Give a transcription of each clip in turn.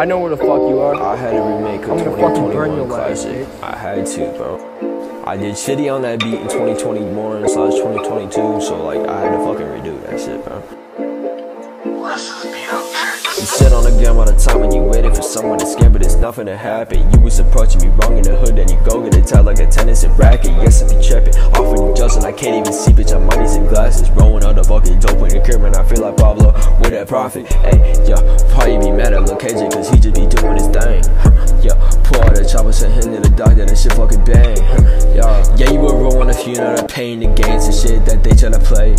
I know where the fuck you are. I had to remake a I'm gonna fucking burn 2021 your life, classic. I had to, bro. I did shitty on that beat in 2021 slash 2022, so like I had to fucking redo that shit, bro. You sit on the gram all the time and you waited for someone to scam, but it's nothing to happen. You was approaching me wrong in the hood, then you go get a tag like a tennis and racket. Yes, I be trapping, offering Justin, I can't even see, bitch. I'm money and glasses, rolling out the fucking dope in the crib, and I feel like Pablo with that profit. Hey, yo, probably be mad at Lil KJ, the chopper, send the doctor, that shit fucking bang. Yo, yeah, you were rolling if you know the pain, the games and shit that they try to play.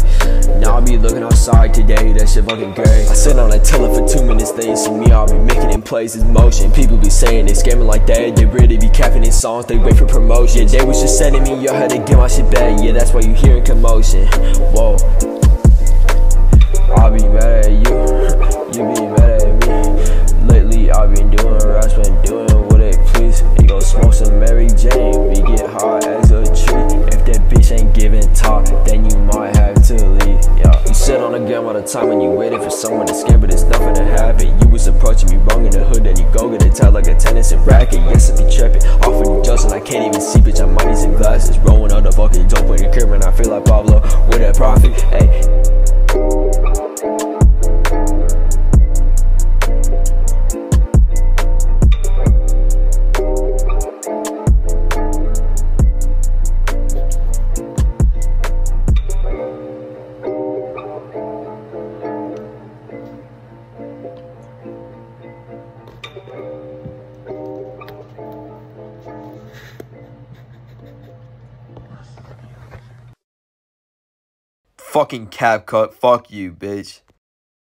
Now I'll be looking outside today, that shit fucking great. I sit on a tiller for two minutes, they see me, I'll be making in places motion. People be saying they scamming like that, they really be capping in songs, they wait for promotion. Yeah, they was just sending me, yo, had to get my shit back, yeah, that's why you hearing commotion. Whoa. Sit on the gram all the time and you waited for someone to scam, but it's nothing to happen. You was approaching me wrong in the hood, then you go get a tag like a tennis and racket. Yes, I be trapping, offering Justin, I can't even see, bitch. I'm money's and glasses, rolling out the fucking dope in the crib, and I feel like Pablo Fucking CapCut, fuck you, bitch.